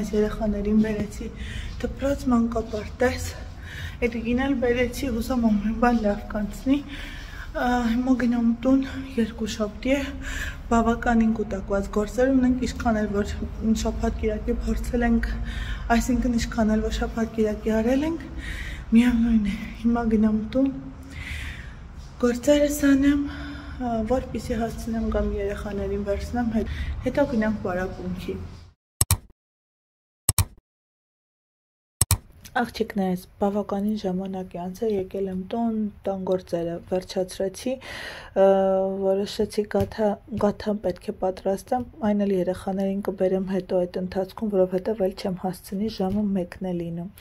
այս երեխաներին բերեցի դպրոց մանկապարտեզ։ Այդ գինել բերեցի, հուսամ ամեն բան լավ կանցնի։ Հիմա գնամ տուն երկու շաբթի է, բավականին կուտակված գործեր ունենք, ինչքան էլ որ շաբաթ կիրակի փորձել ենք, այսինքն ինչքան էլ որ շաբաթ կիրակի արել ենք, միևնույն է։ Հիմա գնամ տուն գործերս անեմ, որպեսի հասցնեմ կամ երեխաներին վերցնեմ, հետո գնանք բարապունքի։ Աղջիկներս, բավականին ժամանակ է անցել, եկել եմ տուն, տան գործերը վերջացրեցի, որոշեցի գաթա գաթան պետք է պատրաստեմ, այն էլ երեխաներին կբերեմ հետո այդ ընթացքում, որովհետև էլ չեմ հասցնի ժամը 1-ն է լինում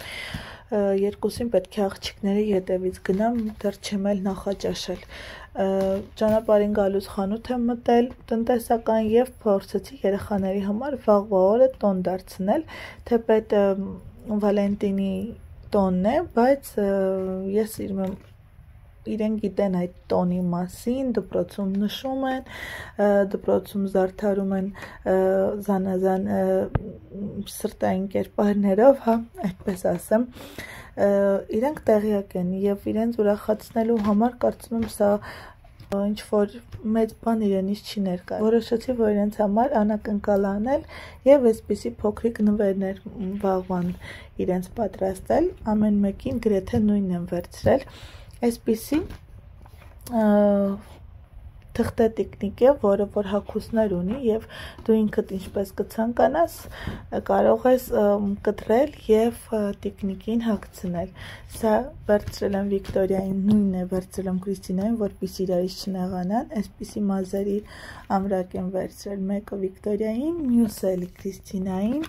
երկուսին պետք է աղջիկների ետևից գնամ, դեռ չեմ էլ նախաճաշել։ Ճանապարհին գալուց խանութ եմ մտել տնտեսական եւ փորձեցի երեխաների համար վաղվա օրը տոն դարձնել, թեպետ Վալենտինի տոնն է, բայց ես եմ իրեն գիտեն այդ տոնի մասին, դպրոցում նշում են, դպրոցում զարդարում են զանազան սրտային կերպարներով, հա, այդպես ասեմ, իրենք տեղյակ են եւ իրենց ուրախացնելու համար կարծում եմ սա ինչ որ մեծ բան իրենից չի ներկա։ Որոշեցի, որ իրենց համար անակնկալ անել եւ այսպիսի փոքրիկ նվերներ վաղվան իրենց պատրաստել, ամեն մեկին գրեթե նույնն եմ վերցրել։ Այսպիսի թղթե տիկնիկ է, որը որ հակուսներ ունի եւ դու ինքդ ինչպես կցանկանաս կարող ես կտրել եւ տիկնիկին հագցնել։ Սա վերցրել եմ Վիկտորիային, նույնն է վերցրել եմ Կրիստինային, որպեսզի իրարից չնեղանան, այսպիսի մազերի ամրակ եմ վերցրել, մեկը Վիկտորիային, մյուսը էլի Կրիստինային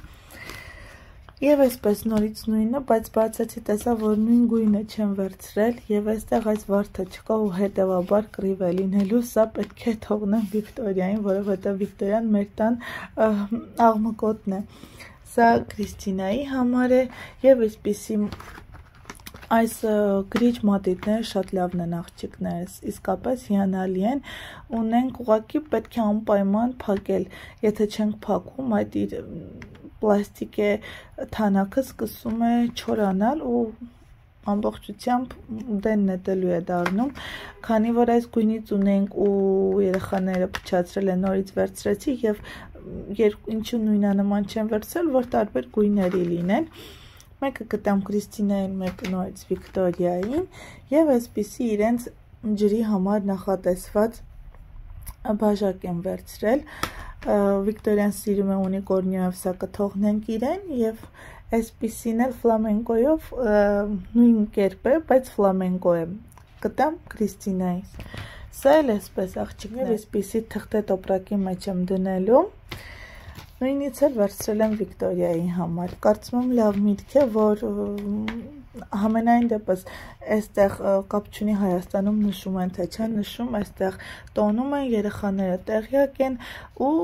Եվ այսպես նորից նույնը, բայց բացեցի տեսա, որ նույն գույնը չեմ վերցրել եւ այստեղ այս վարդը չկա ու հետեւաբար կռիվ է լինելու, սա պետք է թողնեմ Վիկտորիային, որովհետեւ Վիկտորիան մեր տան աղմկոտն է։ Սա Կրիստինայի համար է եւ այսպիսի այս գրիչ մատիտները շատ լավն են աղջիկներս, իսկապես հիանալի են, ունենք ուղակի պետք է անպայման փակել, եթե չենք փակում այդ իր պլաստիկե թանակը սկսում է չորանալ ու ամբողջությամբ դենն է տելու է դառնում, քանի որ այս գույնից ունենք ու երեխաները փչացրել են նորից վերցրեցի եւ ինչու նույնանման չեն վերցրել, որ տարբեր գույների լինեն։ Մեկը գտամ Կրիստինային, մեկը նորից Վիկտորիային եւ այսպիսի իրենց ջրի համար նախատեսված բաժակ եմ վերցրել Վիկտորիան սիրում է ունիկորնիով, սա կթողնենք իրեն եւ այսպիսին էլ ֆլամենկոյով նույն կերպ է, բայց ֆլամենկո է։ Կտամ Կրիստինայից։ Սա էլ էսպես աղջիկներ, այսպիսի թղթե տոպրակի մեջ եմ դնելու։ Նույնից էլ վերցրել եմ Վիկտորիայի համար։ Կարծում եմ լավ միտք է, որ համենայն դեպս այստեղ կապ չունի Հայաստանում նշում են, թե չեն նշում, այստեղ տոնում են, երեխաները տեղյակ են ու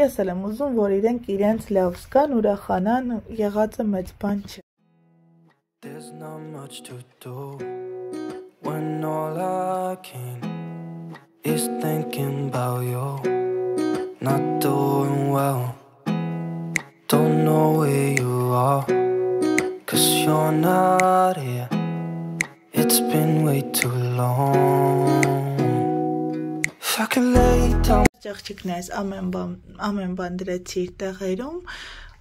ես էլ եմ ուզում, որ իրենք իրենց լավ զգան, ուրախանան, եղածը մեծ բան չէ։ There's not much to do when all I can is thinking about you not doing well. Don't know where you are, you're not here. It's been way too long. If I could lay down. Աղջիկներս ամեն բան ամեն բան դրեցի տեղերում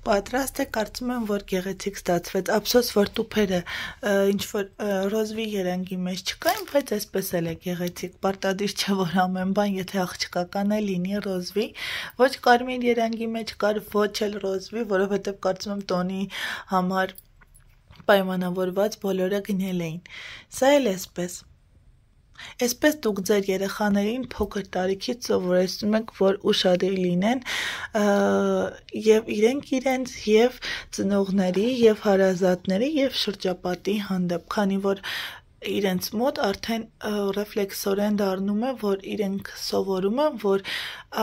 պատրաստ է, կարծում եմ, որ գեղեցիկ ստացվեց։ Ափսոս, որ տուփերը ինչ որ ռոզվի երանգի մեջ չկային, բայց այսպես էլ է գեղեցիկ։ Պարտադիր չէ, որ ամեն բան, եթե աղջկական է, լինի ռոզվի։ Ոչ կարմիր երանգի մեջ կար, ոչ էլ ռոզվի, որովհետև կարծում եմ տոնի համար պայմանավորված բոլորը գնել էին։ Սա էլ էսպես Այսպես դուք ձեր երեխաներին փոքր տարիքից սովորեցնում եք, որ ուշադիր լինեն եւ իրենք իրենց եւ ծնողների եւ հարազատների եւ շրջապատի հանդեպ, քանի որ իրենց մոտ արդեն ռեֆլեքսորեն դառնում է, որ իրենք սովորում են, որ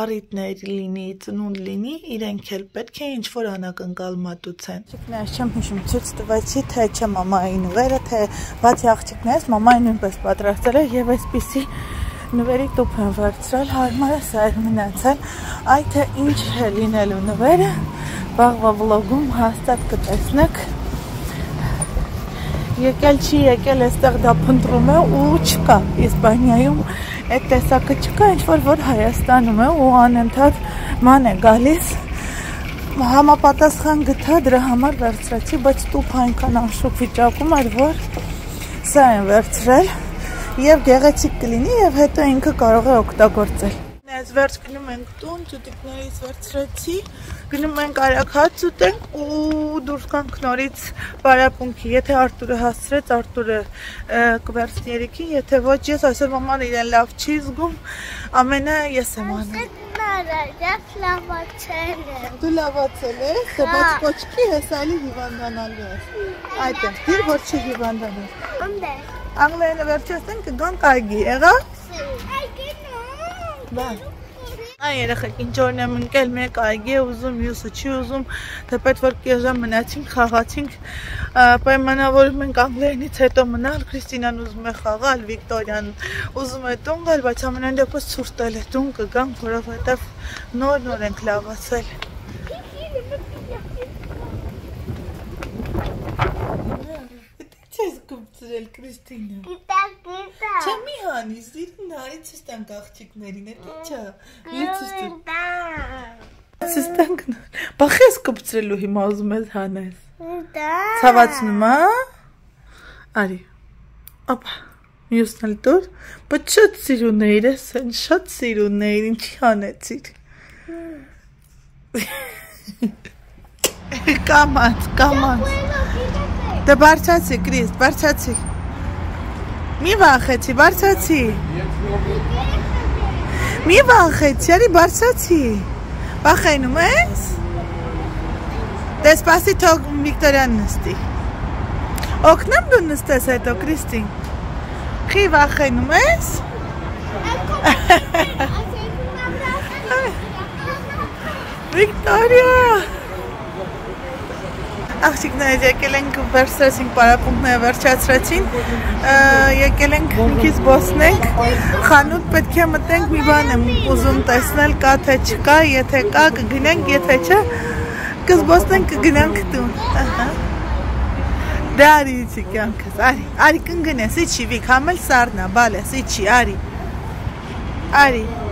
առիթներ լինի, ծնունդ լինի, իրենք էլ պետք է ինչ-որ անակնկալ մատուցեն։ Աղջիկներ, չեմ հիշում, ցույց տվեցի, թե չէ մամայի նվերը, թե բացի աղջիկներից մամային նույնպես պատրաստել է եւ այսպիսի նվերի տուփ են վերցրել, հարմար է սա մնացել, այ թե ինչ է լինելու նվերը, վաղվա վլոգում հաստատ կտեսնեք եկել չի եկել այստեղ դա փնտրում է ու չկա Իսպանիայում այդ տեսակը չկա ինչ որ որ Հայաստանում է ու անընդհատ ման է գալիս համապատասխան գտա դրա համար վերցրեցի բայց տուփ այնքան անշուք վիճակում էր որ սա են վերցրել եւ գեղեցիկ կլինի եւ հետո ինքը կարող է օգտագործել Այս վերջ գնում ենք տուն, ճուտիկներից վերցրեցի, գնում ենք արաքած ուտենք ու դուրս կանք նորից բարապունքի։ Եթե Արտուրը հասցրեց, Արտուրը կվերցնի երիքին, եթե ոչ, ես այսօր մաման իրեն լավ չի զգում, ամենը ես եմ անում։ Ես լավացել եմ։ Դու լավացել ես, դե բայց կոչքի ես ալի հիվանդանալու ես։ Այդ է, դիր որ չի հիվանդանալ։ Անդե։ Անգլերենը վերջացնենք կգան կայգի, եղա։ Բան։ Այն երեխեք ինչ օրն եմ ընկել, մեկ այգի է ուզում, մյուսը չի ուզում, թեպետ որ կեժան մնացինք, խաղացինք, պայմանավորում ենք անգլերենից հետո մնալ, Քրիստինան ուզում է խաղալ, Վիկտորիան ուզում է տուն գալ, բայց ամենայն դեպս ցուրտ էլ է տուն կգանք, որովհետև նոր-նոր ենք լավացել։ Չես կպցրել Քրիստինա։ Գիտա, գիտա։ Չէ մի հանիս, դիրին նարից ստանք աղջիկներին, էդ ինչա։ դու։ Գիտա։ Ստանք։ Բախես կպցրելու հիմա ուզում ես հանես։ Գիտա։ Ցավացնում, հա։ Արի։ Ապա։ Մյուսն էլ դուր, բայց շատ սիրունեիր ես, շատ սիրունեիր, ինչի հանեցիր։ Կամած, կամած։ Դե բարձացի, Կրիստ, բարձացի։ Մի վախեցի, բարձացի։ Մի վախեցի, արի բարձացի։ Վախենում ես։ Դե սպասի թող Վիկտորյան նստի։ Օգնեմ դու նստես հետո, Կրիստին։ Խի վախենում ես։ Վիկտորիա։ Աղջիկները եկել ենք վերցրեցինք պարապունքները վերջացրեցին, եկել ենք մի քիչ զբոսնենք, խանութ պետք է մտենք մի բան եմ ուզում տեսնել, կա թե չկա, եթե կա կգնենք, եթե չէ կզբոսնենք կգնանք տուն։ Ահա։ Դե արի իջի կյանքս, արի, արի կընկնես, իջի վիկ, համել սառնա, բալես, իջի, արի։ Արի։ աղջիկներից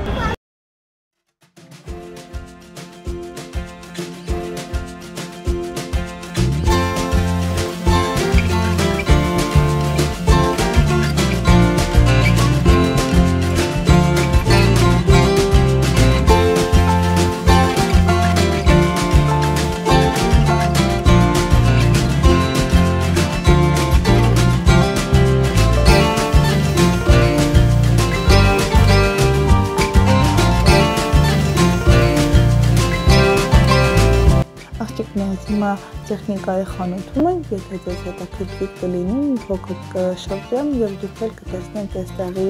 տեխնիկայի խանութում ենք, եթե ձեզ հետաքրքիր կլինի, փոքր կշրջեմ եւ դուք էլ կտեսնեք այստեղի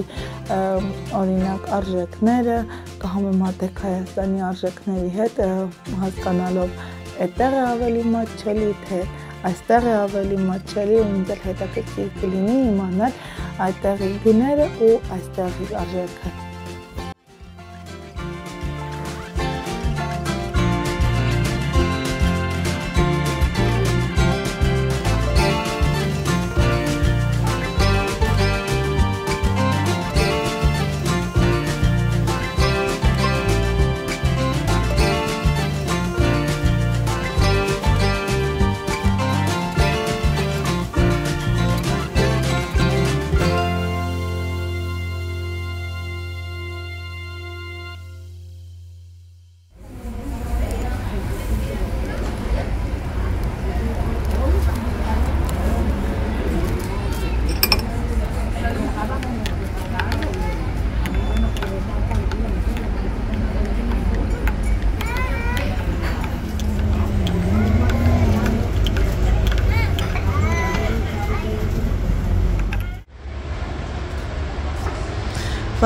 օրինակ արժեքները, կհամեմատեք Հայաստանի արժեքների հետ, հասկանալով այդտեղ է ավելի մատչելի, թե այստեղ է ավելի մատչելի ու ինձ հետաքրքիր կլինի իմանալ այդտեղի գները ու այստեղի արժեքը։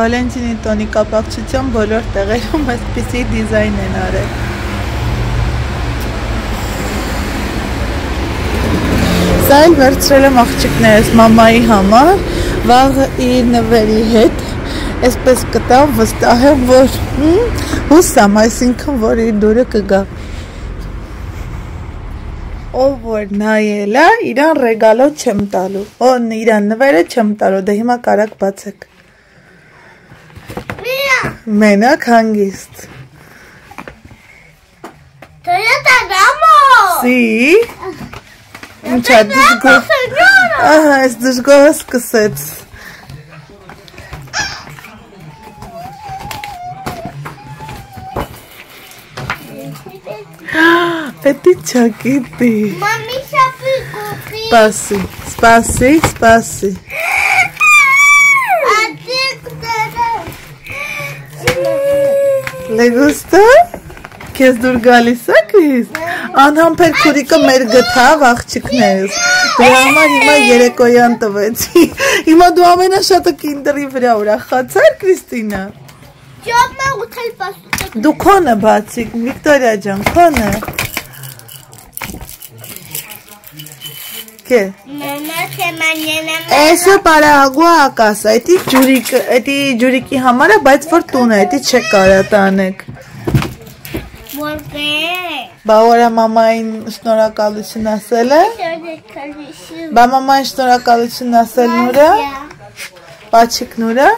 Վալենտինի տոնի կապակցությամբ բոլոր տեղերում այսպիսի դիզայն են արել։ Սա էլ վերցրել եմ աղջիկներս մամայի համար, վաղը իր նվերի հետ, այսպես կտամ վստահ եմ, որ հուսամ, այսինքն, որ իր դուրը կգա։ ով որ նայել է, իրան ռեգալո չեմ տալու։ Օ, իրան նվերը չեմ տալու, դե հիմա կարակ բացեք։ Մենակ հանգիստ։ Toyota Ramos. Սի։ Ինչա դժգո։ Señora. Ահա, այս դժգոհը սկսեց։ Էդի չակիտի։ Mami sabe cupi. Սպասի, սպասի, սպասի։ Լեգուստա։ Քեզ դուր գալիս է քիզ։ Անհամբեր քուրիկը մեր գտավ աղջիկներս։ Դրա համար հիմա երեկոյան տվեցի։ Հիմա դու ամենաշատը կինդերի վրա ուրախացար, Job me gusta el pastel. Դու քոնը բացի, Վիկտորիա ջան, քոնը։ Mañana me Էսը բարագուա ակասա, էդի ջուրիկ, էդի ջուրիկի համար է, բայց որ տուն է, էդի չեք կարա տանեք։. Բա օրա մամային շնորհակալություն ասել է։. Բա մամային շնորհակալություն ասել նուրա, պաչիկ նուրա։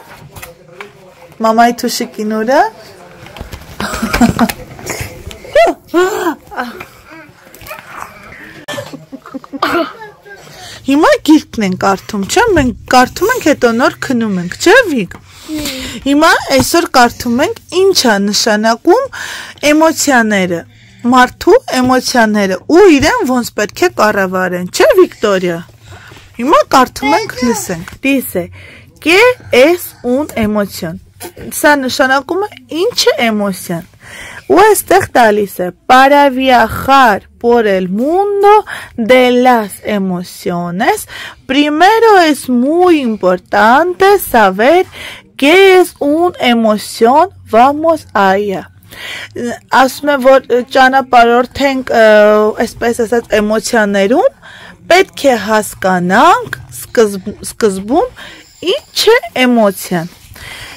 Մամայի թուշիկի նուրա։ Հիմա գիրքն են կարդում, չէ՞, մենք կարդում ենք, հետո նոր քնում ենք, չէ՞ Վիկ։ Հիմա այսօր կարդում ենք ինչ է նշանակում էմոցիաները, մարդու էմոցիաները ու իրեն ոնց պետք է կառավարեն, չէ՞ Վիկտորիա։ Հիմա կարդում ենք, լսենք։ Dice, ¿qué es un emoción? Սա նշանակում է ինչ է էմոցիան։ para viajar por el mundo de las emociones, primero es muy importante saber qué es un emoción, vamos allá։ Ասում է որ ճանապարհորդենք ը, այսպես ասած էմոցիաներում պետք է հասկանանք սկզբ, սկզբում ինչ է էմոցիան։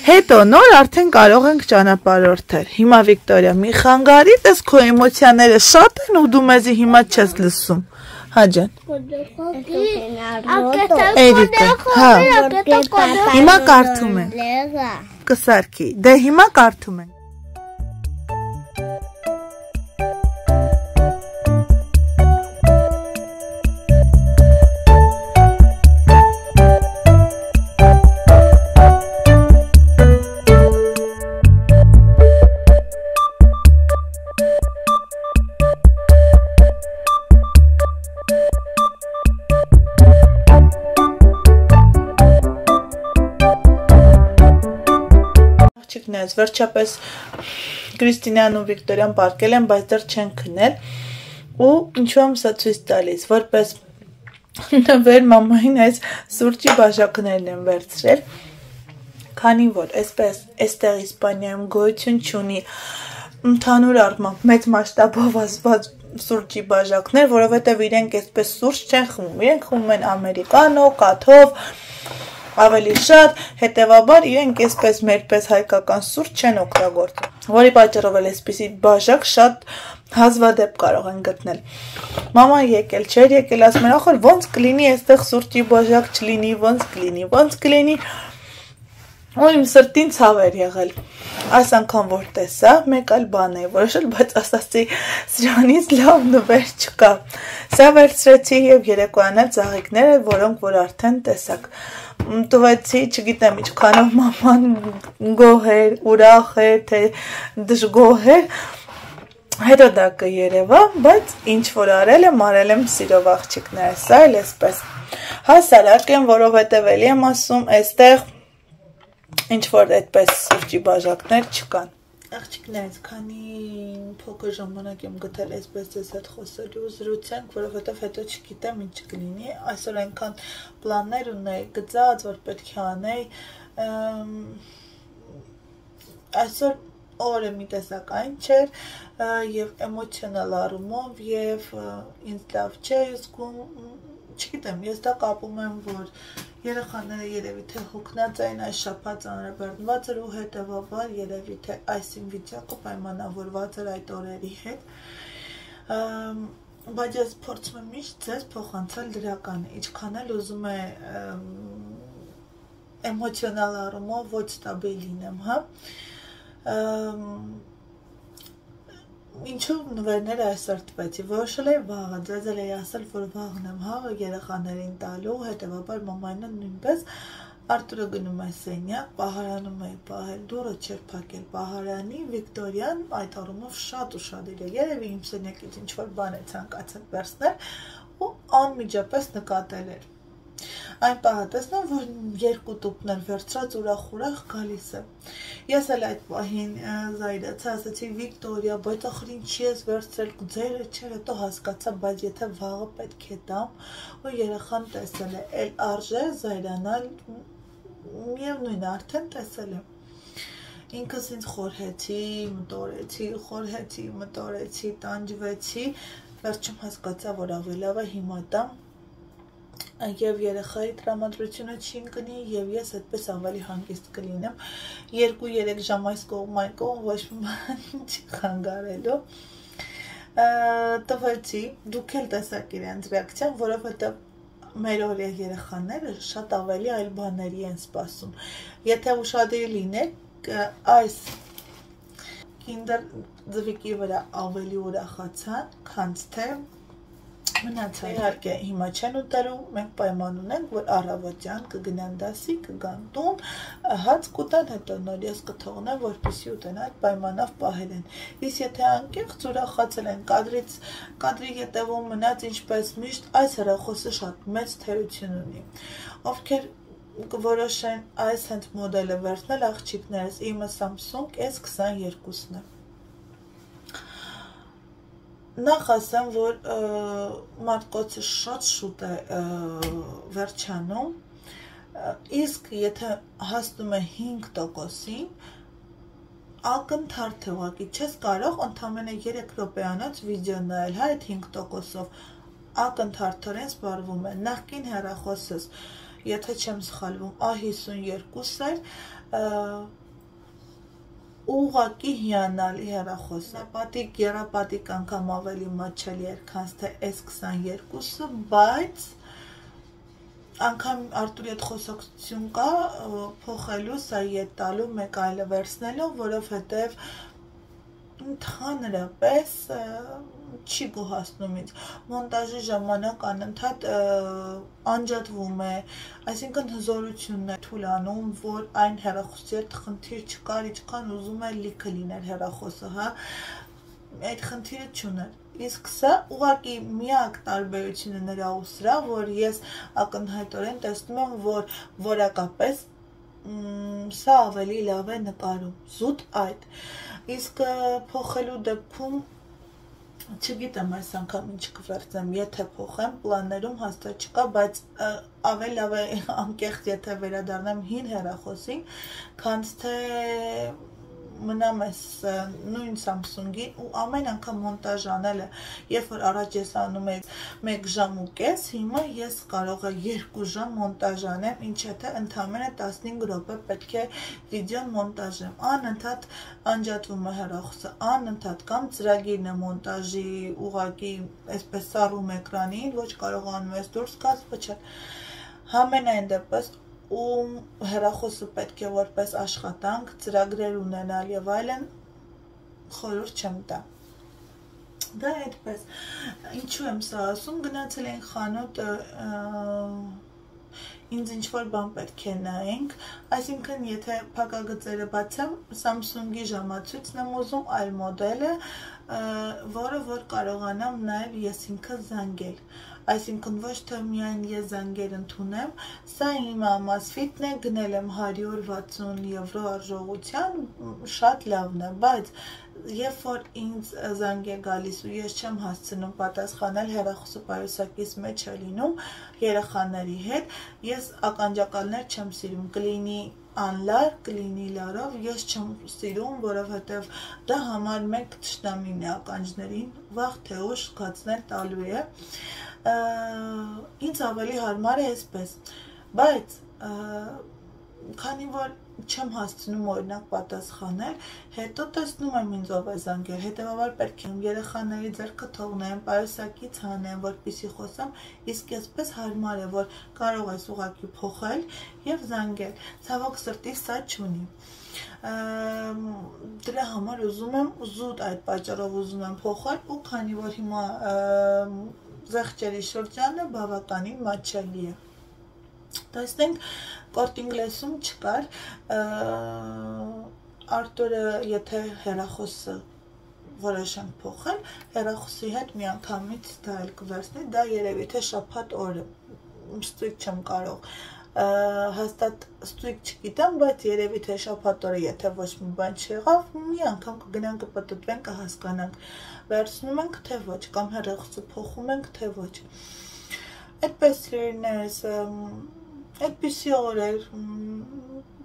Հետո նոր արդեն կարող ենք ճանապարհորդել։ Հիմա Վիկտորիա, մի խանգարի, տես քո էմոցիաները շատ են ու դու մեզի հիմա չես լսում։ Հա ջան։ el conejo. Հիմա կարդում Lega. Կսարքի։ Դե հիմա կարդում ենք։ Աղջիկներս վերջապես Կրիստինան ու Վիկտորիան պարկել են, բայց դեռ չեն քնել։ Ու ինչու եմ սա ցույց տալիս, որպես նվեր մամային այս սուրճի բաժակներն են վերցրել։ Քանի որ այսպես այստեղ Իսպանիայում գոյություն չունի ընդհանուր առմամբ մեծ մասշտաբով ասված սուրճի բաժակներ, որովհետև իրենք այսպես սուրճ չեն խմում, իրենք խմում են ամերիկանո, կաթով, ավելի շատ, հետևաբար իրենք այսպես մերպես հայկական սուրճ չեն օգտագործում։ Որի պատճառով էլ այսպիսի բաժակ շատ հազվադեպ կարող են գտնել։ Մաման եկել, չէր եկել, ասում են, ախոր ո՞նց կլինի այստեղ սուրճի բաժակ չլինի, ո՞նց կլինի, ո՞նց կլինի։ Ու իմ սրտին ցավ էր եղել։ Այս անգամ որ տեսա, մեկ այլ բան է որոշել, բայց ասացի սրանից լավ նվեր չկա։ Սա վերցրեցի եւ երեկոյանել ծաղիկները, որոնք որ արդեն տեսակ։ Տվեցի, չգիտեմ ինչքանով մաման գոհ էր, ուրախ էր, թե դժգոհ էր։ Հետո դա կերևա, բայց ինչ որ արել եմ, արել եմ սիրով աղջիկները, սա էլ էսպես։ Հասարակ եմ, որովհետև էլի եմ ասում, այստեղ ինչ որ այդպես սուրճի բաժակներ չկան։ Աղջիկներից, քանի փոքր ժամանակ եմ գտել այսպես ձեզ հետ խոսելու զրուցենք, որովհետև հետո չգիտեմ ինչ կլինի։ Այսօր այնքան պլաններ ունեի գծած, որ պետք է անեի։ Այսօր օրը մի տեսակային չէր ը, եւ էմոցիոնալ առումով եւ ինձ լավ չէ զգում չգիտեմ ես դա կապում եմ որ երեխաները երևի թե հոգնած էին այս շփած անրաբեռնված էր ու հետեւաբար երևի թե այս իմ վիճակը պայմանավորված էր այդ օրերի հետ Ամ, բայց ես փորձում եմ միշտ ձեզ փոխանցել դրականը, ինչքան էլ ուզում է էմոցիոնալ առումով ոչ ստաբիլ լինեմ, հա։ Ինչու նվերները այսօր տվեցի։ Որոշել էի վաղը, ձեզ էի ասել, որ վաղն եմ հա երեխաներին տալու, հետեւաբար մամայինը նույնպես Արտուրը գնում է սենյակ, պահարանում է պահել, դուրը չեր փակել պահարանի, Վիկտորիան այդ առումով շատ ուշադիր է։ Երևի իմ սենյակից ինչ որ բան է ցանկացել վերցնել ու անմիջապես նկատել էր։ Այն պահը տեսնում, որ երկու տուփն էլ վերցրած ուրախ-ուրախ գալիս է։ Ես էլ այդ պահին զայրացա, ասացի Վիկտորիա, բայց ախր ինչի ես վերցրել ձերը, չէ, հետո հասկացա, բայց եթե վաղը պետք է տամ, ու երեխան տեսել է, էլ արժե զայրանալ միևնույն արդեն տեսել եմ ինքս ինձ խորհեցի, մտորեցի, խորհեցի, մտորեցի, տանջվեցի, վերջում հասկացա, որ ավելի լավ է հիմա տամ եւ երեխայի տրամադրությունը չի ընկնի եւ ես այդպես ավելի հանգիստ կլինեմ 2-3 ժամ այս կողմ այն կողմ ոչ մի չի խանգարելու տվեցի դուք էլ տեսաք իրենց ռեակցիան որովհետեւ մեր օրյա երեխաները շատ ավելի այլ բաների են սպասում։ Եթե ուշադիր լինեք, այս Kinder ձվիկի վրա ավելի ուրախացան, քան թե Մնացա իհարկե հիմա չեն ուտելու, մենք պայման ունենք, որ առավոտյան կգնան դասի, կգան տուն, հաց կուտան, հետո նոր ես կթողնեմ, որպեսի ուտեն, այդ պայմանով պահել են։ Իսկ եթե անկեղծ ուրախացել են կադրից, կադրի հետևում մնաց ինչպես միշտ, այս հեռախոսը շատ մեծ թերություն ունի։ Ովքեր կորոշեն այս հենց մոդելը վերցնել աղջիկներս, իմը Samsung S22-ն է նախ ասեմ, որ մարտկոցը շատ շուտ է վերջանում, իսկ եթե հասնում է 5%-ին, ակնթարթ է ուղղակի, չես կարող ընդամենը 3 րոպեանոց վիդեո նայել, հա, այդ 5%-ով ակնթարթորեն սպառվում է։ Նախքին հեռախոսս, եթե չեմ սխալվում, A52 էր, ուղակի հիանալի հեռախոս է։ Պատիկ, երապատիկ անգամ ավելի մաչելի էր, քան թե S22-ը, բայց անգամ Արտուրի հետ խոսակցություն կա փոխելու, սա ետ տալու, մեկ այլը վերցնելու, որովհետև ընդհանրապես չի գոհացնում ինձ։ Մոնտաժի ժամանակ անընդհատ անջատվում է, այսինքն հզորությունն է թուլանում, որ այն հեռախոսի հետ խնդիր չկար, ինչքան ուզում է լիքը լիներ հեռախոսը, հա։ Այդ խնդիրը չուներ իսկ սա ուղղակի միակ տարբերությունը նրա ու սրա, որ ես ակնհայտորեն տեսնում եմ, որ որակապես սա ավելի լավ է նկարում։ Զուտ այդ։ Իսկ փոխելու դեպքում չգիտեմ այս անգամ ինչ կվերցնեմ, եթե փոխեմ, պլաններում հաստատ չկա, բայց ավելի լավ է անկեղծ, եթե վերադառնամ հին հեռախոսին, քան թե մնամ այս նույն Samsung-ին ու ամեն անգամ մոնտաժ անելը, երբ որ առաջ ես անում եի 1 ժամ ու կես, հիմա ես կարող եմ 2 ժամ մոնտաժ անեմ, ինչ թե ընդամենը 15 րոպե պետք է վիդեոն մոնտաժեմ։ Անընդհատ անջատվում է հեռախոսը, անընդհատ կամ ծրագիրն է մոնտաժի ուղակի այսպես սառում էկրանին, ոչ կարողանում ես դուրս գաս, ոչ Համենայն դեպս ում հեռախոսը պետք է որպես աշխատանք, ծրագրեր ունենալ եւ այլն խորհուրդ չեմ տա։ Դա այդպես։ Ինչու եմ սա ասում, գնացել ենք խանութ ինձ ինչ որ բան պետք է նայենք, այսինքն եթե փակագծերը բացեմ, Samsung-ի ժամացույցն եմ ուզում, այլ մոդելը, որը որ կարողանամ նաև ես ինքը զանգել այսինքն ոչ թե միայն ես զանգեր ընդունեմ, սա իմ Amazfit-ն է, գնել եմ 160 եվրո արժողության, շատ լավն է, բայց երբ որ ինձ զանգ է գալիս ու ես չեմ հասցնում պատասխանել հերախոսը պայուսակից մեջ է լինում երեխաների հետ, ես ականջակալներ չեմ սիրում, կլինի անլար կլինի լարով, ես չեմ սիրում, որովհետև դա համար մեկ թշնամին է ականջներին, վաղ թե ուշ կացնել տալու է ինձ ավելի հարմար է այսպես, բայց քանի որ չեմ հասցնում օրինակ պատասխանել, հետո տեսնում եմ ինձ ով է զանգել, հետեւաբար պետք է երեխաների ձեռքը թողնեմ, պայուսակից հանեմ, որպեսի խոսամ, իսկ այսպես հարմար է, որ կարող ես ուղակի փոխել եւ զանգել։ Ցավոք սրտի սա չունի դրա համար ուզում եմ զուտ այդ պատճառով ուզում եմ փոխել ու քանի որ հիմա զեղչերի շրջանը բավականին մաչելի է տեսնենք Կորտինգլեսում չկար Արտուրը եթե հերախոսը որոշենք փոխել, հերախոսի հետ միանգամից դա էլ կվերցնի, դա երևի թե շփատ օրը ստույգ չեմ կարող հաստատ ստույգ չգիտեմ, բայց երևի թե շփատ օրը եթե ոչ մի բան չեղավ, մի անգամ կգնանք կպտտվենք, կհասկանանք, վերցնում ենք թե ոչ, կամ հերախոսը փոխում ենք թե ոչ։ Այդպես լինես այդպիսի օրեր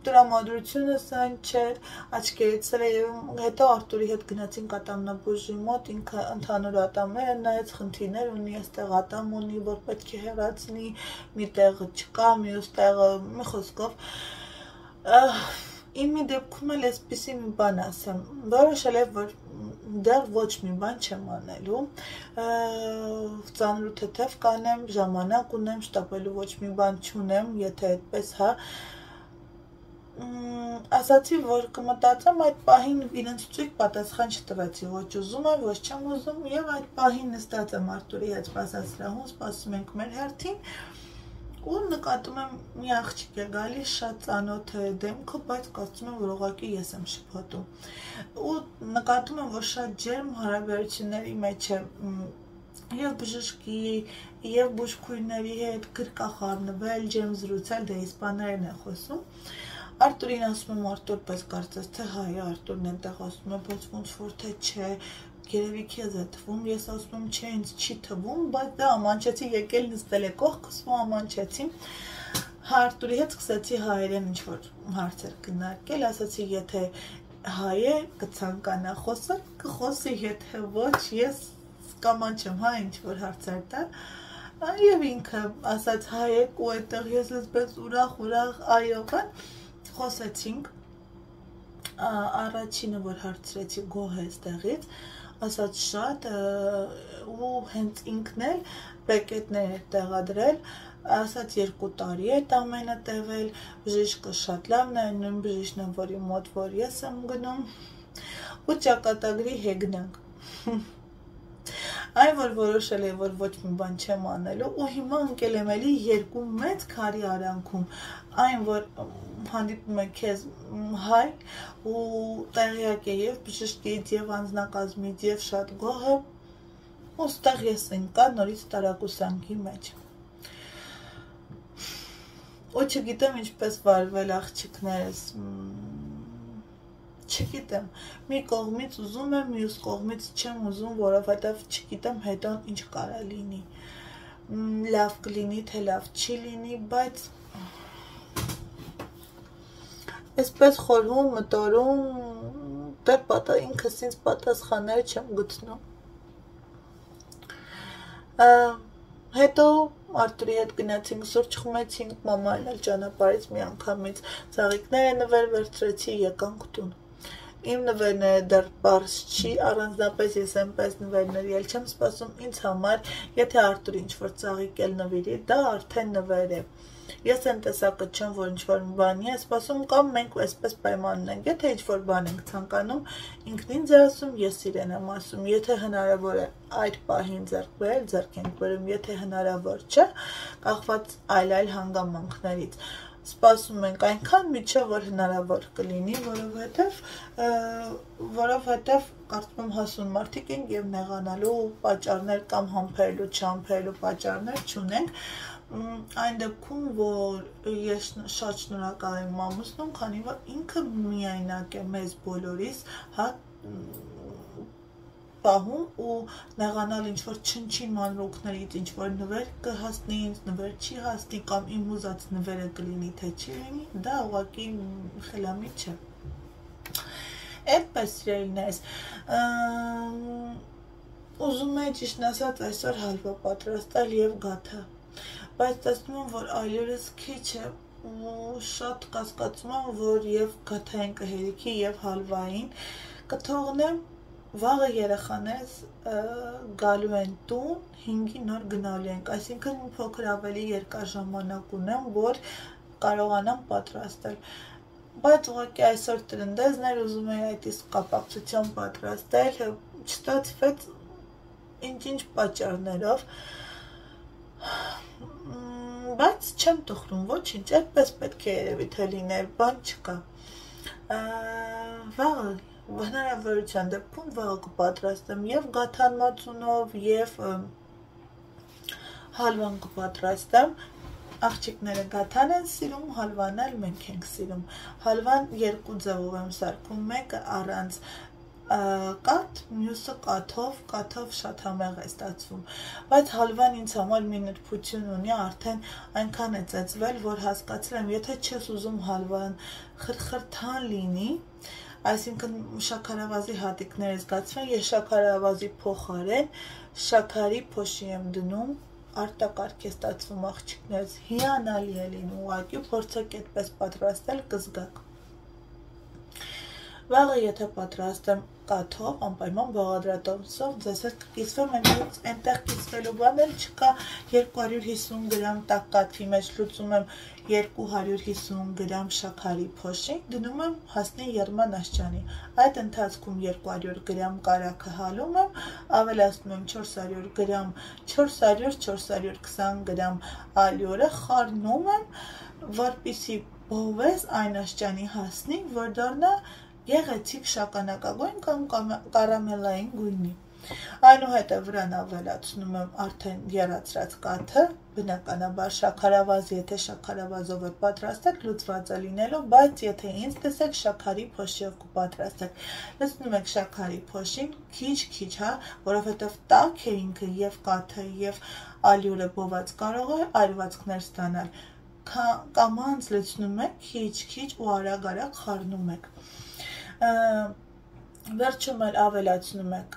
տրամադրությունս այն չէր, աչքերից եւ հետո Արտուրի հետ գնացին կատամնաբուժի մոտ, ինքը ընդհանուր ատամներ են նայեց, խնդիրներ ունի, այստեղ ատամ ունի, որ պետք է հեռացնի, մի տեղը չկա, մյուս տեղը, մի խոսքով իմի դեպքում էլ այսպեսի մի բան ասեմ, որոշել եմ, որ դեռ ոչ մի բան չեմ անելու, ծանր ու թեթև կանեմ, ժամանակ ունեմ, շտապելու ոչ մի բան չունեմ, եթե այդպես, հա, ասացի, որ կմտածեմ այդ պահին իրենց ծույկ պատասխան չտվեցի, ոչ ուզում եմ, ոչ չեմ ուզում, եւ այդ պահին նստած եմ Արտուրի հետ սպասասրահում, սպասում ենք մեր հերթին, ու նկատում եմ մի աղջիկ է գալիս շատ ծանոթ է դեմքը, բայց կարծում եմ որ ուղղակի ես եմ շփոթում։ Ու նկատում եմ որ շատ ջերմ հարաբերությունների մեջ է եւ բժշկի եւ բուժքույրների հետ գրկախառնվել, ջերմ զրուցել, դե իսպաներեն է խոսում։ Արտուրին ասում եմ Արտուր, բայց կարծես թե հայ Արտուրն այնտեղ ասում է, բայց ոնց որ թե չէ, երևի քեզ է թվում, ես ասում եմ, չէ, ինձ չի թվում, բայց դա ամանչեցի եկել նստել է կողքս ու ամանչեցի։ Հարտուրի հետ սկսեցի հայերեն ինչ որ հարցեր քննարկել, ասացի, եթե հայ է, կցանկանա խոսել, կխոսի, եթե ոչ, ես կամանչեմ, հա, ինչ որ հարցեր տալ։ Եվ ինքը ասաց հայ եք ու այդտեղ ես էսպես ուրախ, ուրախ այողան խոսեցինք առաջինը որ հարցրեցի գոհ է ստեղից ասած շատ ու հենց ինքն էլ բեկետներ է տեղադրել ասած երկու տարի է ամենը տևել բժիշկը շատ լավն է նույն բժիշկն է որի մոտ որ ես եմ գնում ու ճակատագրի հեգնանք այն որ որոշել եմ որ ոչ մի բան չեմ անելու ու հիմա ընկել եմ էլի երկու մեծ քարի արանքում այն որ հանդիպում է քեզ հայ ու տեղյակ է եւ բժշկից եւ անձնակազմից եւ շատ գոհ է ու ստեղ ես ընկա նորից տարակուսանքի մեջ ու չգիտեմ ինչպես վարվել աղջիկներս չգիտեմ, մի կողմից ուզում եմ, մյուս կողմից չեմ ուզում, որովհետև չգիտեմ հետո ինչ կարա լինի։ Լավ կլինի, թե լավ չի լինի, բայց այսպես խորհում, մտորում, դեռ պատա ինքս ինձ պատասխաններ չեմ գտնում։ Հետո Արտուրի հետ գնացինք, սուրճ խմեցինք, մաման էլ ճանապարհից մի անգամից ծաղիկները նվեր վերցրեցի, եկանք տուն իմ նվերները դեռ པարս չի, առանձնապես ես այնպես նվերների էլ չեմ սպասում ինձ համար, եթե Արտուր ինչ-որ ծաղիկ էլ նվիրի, դա արդեն նվեր է։ Ես այն տեսակը չեմ, որ ինչ-որ բանի է սպասում կամ մենք այսպես պայմանն ենք։ Եթե ինչ-որ բան ենք ցանկանում, ինքն ինձ ասում, ես իրեն եմ ասում։ Եթե հնարավոր է այդ պահին ձեռք բերել, ձեռք ենք բերում, եթե հնարավոր չէ, կախված այլ-այլ հանգամանքներից սպասում ենք այնքան միջը որ հնարավոր կլինի, որովհետև որովհետև կարծում եմ հասուն մարդիկ ենք եւ նեղանալու պատճառներ կամ համբերելու չհամբերելու պատճառներ չունենք այն դեպքում որ ես շատ շնորհակալ եմ մամուսնում, քանի որ ինքը միայնակ է մեզ բոլորիս, հա պահում ու նեղանալ ինչ որ չնչին մանրուքներից ինչ որ նվեր կհասնի ինձ նվեր չի հասնի կամ իմ ուզած նվերը կլինի թե չի լինի դա ուղղակի խելամիտ չէ այդպես սիրելիներս ուզում եմ ճիշտ ասած այսօր հալվա պատրաստել եւ գաթա բայց տեսնում եմ որ այլևս քիչ է ու շատ կասկածում եմ, որ եւ գաթային կհերիքի եւ հալվային կթողնեմ վաղը երեխաներս գալու են տուն, 5-ի նոր գնալու ենք, այսինքն փոքր ավելի երկար ժամանակ ունեմ, որ կարողանամ պատրաստել բայց ուղղակի այսօր տրնդեզներ ուզում էի այդ իսկ կապակցությամբ պատրաստել, չստացվեց ինչ-ինչ պատճառներով, բայց չեմ տխրում, ոչինչ, այդպես պետք է երևի թե լիներ, բան չկա։ Վաղը հնարավորության դեպքում վաղը կպատրաստեմ եւ գաթան մածունով եւ հալվան կպատրաստեմ աղջիկները գաթան են սիրում, հալվան էլ մենք ենք սիրում։ Հալվան երկու ձևով եմ սարքում, մեկը առանց կաթ, մյուսը կաթով, կաթով շատ համեղ է ստացվում։ Բայց հալվան ինձ համար մի նրբություն ունի, արդեն այնքան է ծեծվել, որ հասկացել եմ, եթե չես ուզում հալվան խրխրթան լինի, այսինքն շաքարավազի հատիկները զգացվում, ես շաքարավազի փոխարեն շաքարի փոշի եմ դնում արտակարգ է ստացվում աղջիկներից, հիանալի է լինում ուղղակի, փորձեք այդպես պատրաստել կզգաք։ Վաղը եթե պատրաստեմ կաթով, անպայման բաղադրատոմսով, ձեզ հետ կկիսվեմ, այնտեղ կիսվելու բան էլ չկա, 250 գրամ տաք կաթի մեջ լուծում եմ 250 գրամ շաքարի փոշի, դնում եմ հասնի երման աշճանի։ Այդ ընթացքում 200 գրամ կարակը հալում եմ, ավելացնում եմ 400 գրամ, 400-420 գրամ ալյորը խառնում եմ, որպիսի բովես այն աշճանի հասնի, որ դառնա գեղեցիկ շագանակագույն կամ կարամելային գույնի։ Այնուհետև վրան ավելացնում եմ արդեն երացրած կաթը, բնականաբար շաքարավազ, եթե շաքարավազով եք պատրաստեք, լուծված է լինելու, բայց եթե ինձ տեսեք շաքարի փոշիով կպատրաստեք։ Լցնում եք շաքարի փոշին, քիչ-քիչ, հա, որովհետև տաք է ինքը եւ կաթը եւ ալյուրը բոված կարող է այրվածքներ ստանալ կամանց լցնում եք քիչ-քիչ ու արագ-արագ խառնում եք վերջում էլ ավելացնում եք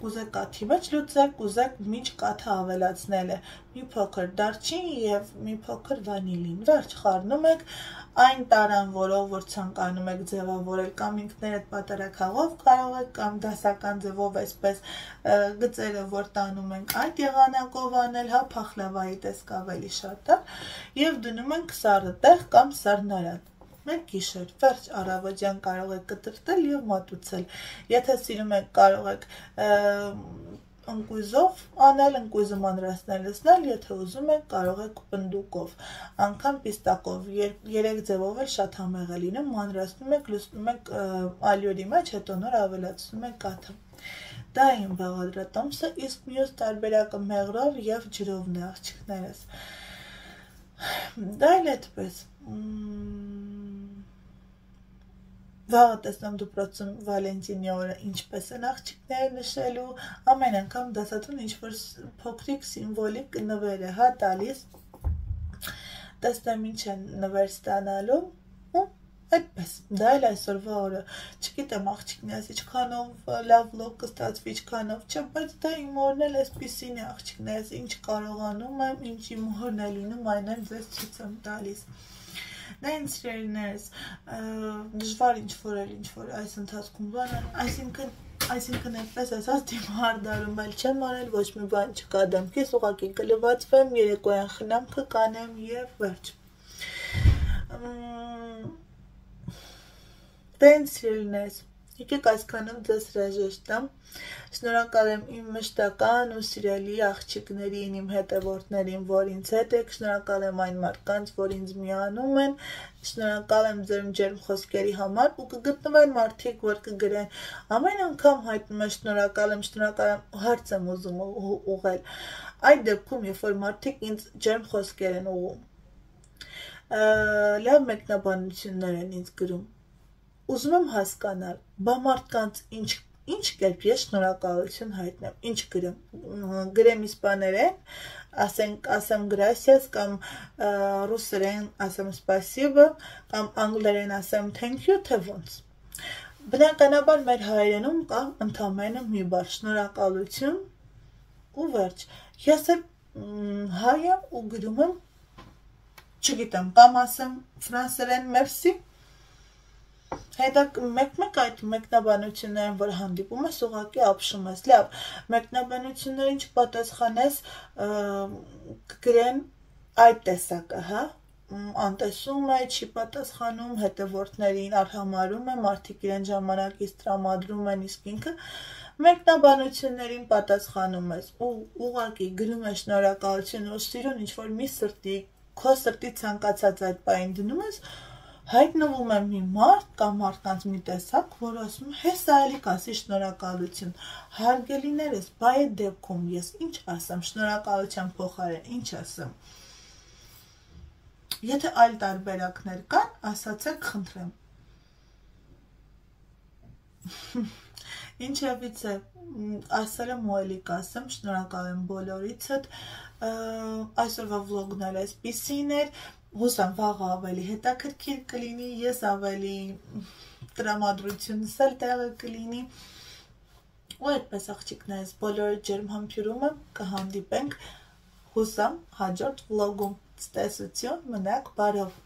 կուզեք կաթի մեջ լուծել, կուզեք միջ կաթը ավելացնել է, մի փոքր դարչին և մի փոքր վանիլին, վերջ խարնում եք այն տարան, որով որ ծանկանում եք ձևավորել, կամ ինքներդ պատարակաղով կարող եք, կամ դասական ձևով այսպես գծերը, որ տանում ենք այդ եղանակով անել, հա պախլավայի տեսք ավելի շատը, և դնում ենք սարը տեղ կամ սարնարատ 1 գիշեր։ Վերջ առավոտյան կարող եք կտրտել եւ մատուցել։ Եթե սիրում եք, կարող եք ընկույզով անել, ընկույզը մանրացնել, լցնել, եթե ուզում եք, կարող եք պնդուկով, անգամ պիստակով, երեք ձևով էլ շատ համեղ է լինում, մանրացնում եք, լցնում եք ալյուրի մեջ, հետո նոր ավելացնում եք կաթը։ Դա իմ բաղադրատոմսը, իսկ մյուս տարբերակը մեղրով եւ ջրովն է աղջիկներս։ Դա էլ այդպես։ Մմ Վաղը տեսնում դպրոցում Վալենտինի օրը ինչպես են աղջիկները նշելու, ամեն անգամ դասատուն ինչ-որ փոքրիկ սիմվոլիկ նվեր է հա տալիս, տեսնեմ ինչ են նվեր ստանալու, ու այդպես, դա էլ այսօրվա օրը, չգիտեմ աղջիկներս ինչքանով լավ վլոգ կստացվի, ինչքանով չէ, բայց դա իմ օրն էլ այսպիսին է աղջիկներս, ինչ կարողանում եմ, ինչ իմ օրն է լինում, այն էլ ձեզ ցույց եմ տալիս ինձ սիրելիներս դժվար ինչ որ էլ ինչ որ այս ընթացքում բանը այսինքն այսինքն այդպես ասած դիմար դարում էլ չեմ արել ոչ մի բան չկա դեմքիս ուղակի կլվացվեմ երեկոյան խնամքը կանեմ եւ վերջ Տենց սիրելիներս Եկեք այսքանով ձեզ հրաժեշտ տամ։ Շնորհակալ եմ իմ մշտական ու սիրելի աղջիկներին, իմ հետևորդներին, որ ինձ հետ եք, շնորհակալ եմ այն մարդկանց, որ ինձ միանում են, շնորհակալ եմ ձեր ջերմ խոսքերի համար ու կգտնվեն մարդիկ, որ կգրեն։ Ամեն անգամ հայտնում եմ շնորհակալ եմ, շնորհակալ եմ, հարց եմ ուզում ուղղել։ Այդ դեպքում, երբ որ մարդիկ ինձ ջերմ խոսքեր են ուղում, լավ մեկնաբանություններ են ինձ գրում ուզում եմ հասկանալ, բա մարդկանց ինչ ինչ կերպ ես շնորհակալություն հայտնեմ, ինչ գրեմ, գրեմ իսպաներեն, ասենք ասեմ gracias կամ ռուսերեն ասեմ spasibo կամ անգլերեն ասեմ thank you, թե ոնց։ Բնականաբար մեր հայերենում կա ընդամենը մի բառ շնորհակալություն ու վերջ։ Ես եմ ու գրում եմ չգիտեմ, կամ ասեմ ֆրանսերեն մերսի։ Հետո մեկ-մեկ այդ մեկնաբանություններին, որ հանդիպում ես, ուղղակի ապշում ես։ Լավ, մեկնաբանություններին չպատասխանես, կգրեն այդ տեսակը, հա, անտեսում է, չի պատասխանում, հետևորդներին արհամարում է, մարդիկ իրեն ժամանակից տրամադրում են, իսկ ինքը մեկնաբանություններին պատասխանում ես ու ուղակի գրում ես շնորհակալություն ու սիրուն ինչ որ մի սրտի քո սրտի ցանկացած այդ բային դնում ես հայտնվում է մի մարդ կամ մարդկանց մի տեսակ, որ ասում է, հեսա էլի կասի շնորհակալություն։ Հարգելիներս, բայ այդ դեպքում ես ինչ ասեմ, շնորհակալության փոխարեն ինչ ասեմ։ Եթե այլ տարբերակներ կան, ասացեք, խնդրեմ։ Ինչևից է, ասել եմ ու էլի կասեմ, շնորհակալ եմ բոլորիցդ։ Այսօրվա վլոգն էլ այսպեսին էր հուսամ վաղը ավելի հետաքրքիր կլինի, ես ավելի տրամադրությունս էլ տեղը կլինի։ Ու այդպես աղջիկներս բոլորը ջերմ համբյուրում եմ, կհանդիպենք հուսամ հաջորդ վլոգում։ Ցտեսություն, մնաք բարով։